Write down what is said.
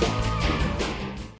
Bye.